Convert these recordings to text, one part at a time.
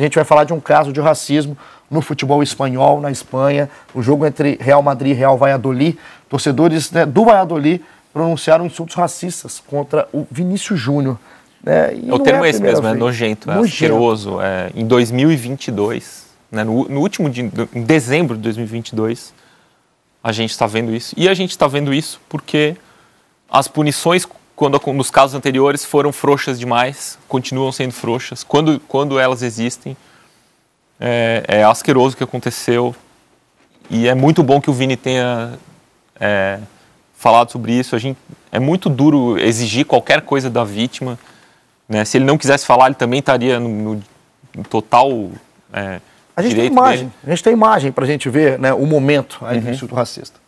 a gente vai falar de um caso de racismo no futebol espanhol, na Espanha, o jogo entre Real Madrid e Real Valladolid. Torcedores né, do Valladolid pronunciaram insultos racistas contra o Vinícius Júnior. Né? o termo é, é esse mesmo, vez. é nojento, é asqueroso. É, em 2022, né, no, no, último de, em dezembro de 2022, a gente está vendo isso. E a gente está vendo isso porque as punições, quando nos casos anteriores, foram frouxas demais, continuam sendo frouxas. Quando, quando elas existem, é, é asqueroso o que aconteceu. E é muito bom que o Vini tenha é, falado sobre isso. A gente, é muito duro exigir qualquer coisa da vítima. Né? Se ele não quisesse falar, ele também estaria no, no total é, a gente tem imagem, dele. a gente tem imagem para a gente ver né, o momento aí uhum. do insulto racista.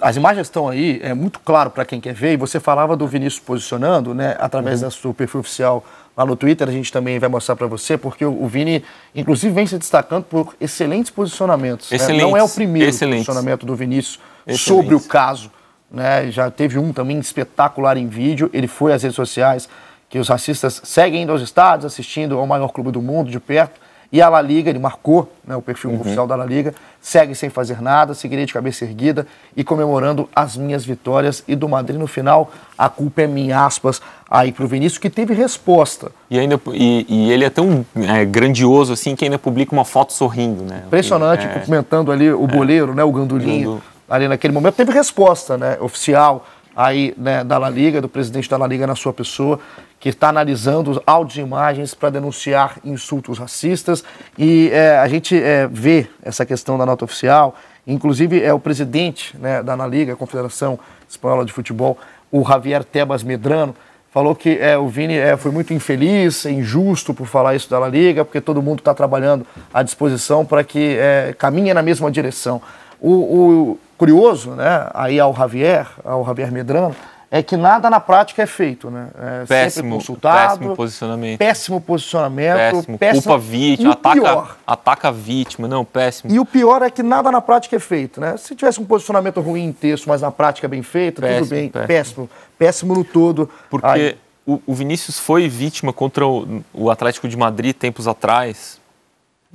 As imagens estão aí, é muito claro para quem quer ver, e você falava do Vinícius posicionando, né, através uhum. do seu perfil oficial lá no Twitter, a gente também vai mostrar para você, porque o Vini, inclusive, vem se destacando por excelentes posicionamentos. Excelentes. Né? Não é o primeiro excelentes. posicionamento do Vinícius excelentes. sobre o caso. Né? Já teve um também espetacular em vídeo, ele foi às redes sociais, que os racistas seguem indo aos estádios, assistindo ao maior clube do mundo de perto, e a La Liga, ele marcou né, o perfil uhum. oficial da La Liga, segue sem fazer nada, seguirei de cabeça erguida e comemorando as minhas vitórias. E do Madrid no final, a culpa é minha, aspas, aí pro Vinícius, que teve resposta. E, ainda, e, e ele é tão é, grandioso assim que ainda publica uma foto sorrindo, né? Impressionante, é, cumprimentando ali o é, boleiro, né, o Gandulinho, ali naquele momento. Teve resposta né, oficial aí né, da La Liga, do presidente da La Liga na sua pessoa que está analisando imagens para denunciar insultos racistas. E é, a gente é, vê essa questão da nota oficial. Inclusive, é o presidente né, da Liga, a Confederação Espanhola de Futebol, o Javier Tebas Medrano, falou que é, o Vini é, foi muito infeliz, é injusto por falar isso da La Liga, porque todo mundo está trabalhando à disposição para que é, caminhe na mesma direção. O, o, curioso, né, aí ao Javier, ao Javier Medrano, é que nada na prática é feito, né? É péssimo, consultado, péssimo posicionamento. Péssimo posicionamento. Péssimo, péssimo culpa vítima, ataca, pior, ataca a vítima, não, péssimo. E o pior é que nada na prática é feito, né? Se tivesse um posicionamento ruim em texto, mas na prática bem feito, péssimo, tudo bem. Péssimo. péssimo, péssimo no todo. Porque o, o, Vinícius foi vítima contra o, o, Atlético de Madrid tempos atrás.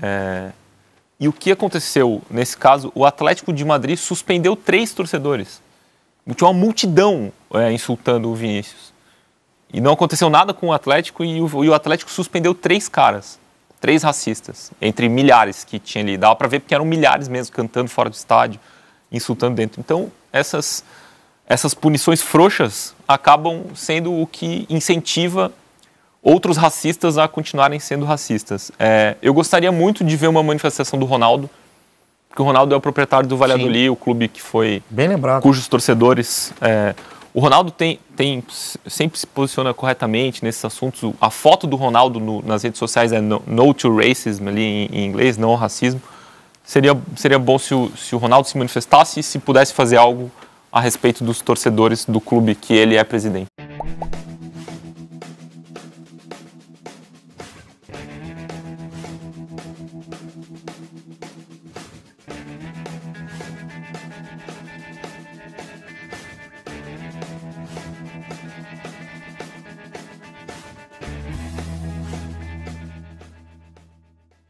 É, e o que aconteceu nesse caso? O Atlético de Madrid suspendeu três torcedores. Tinha uma multidão é, insultando o Vinícius. E não aconteceu nada com o Atlético e o, e o, Atlético suspendeu três caras, três racistas, entre milhares que tinha ali. Dava para ver porque eram milhares mesmo cantando fora do estádio, insultando dentro. Então, essas, essas punições frouxas acabam sendo o que incentiva outros racistas a continuarem sendo racistas. É, eu gostaria muito de ver uma manifestação do Ronaldo porque o Ronaldo é o proprietário do Valladolid, Sim. o clube que foi. Bem lembrado. Cujos torcedores. É, o Ronaldo tem, tem, sempre se posiciona corretamente nesses assuntos. A foto do Ronaldo no, nas redes sociais é no, no to Racism, ali em, em, inglês, não racismo. Seria, seria bom se o, se o Ronaldo se manifestasse e se pudesse fazer algo a respeito dos torcedores do clube que ele é presidente.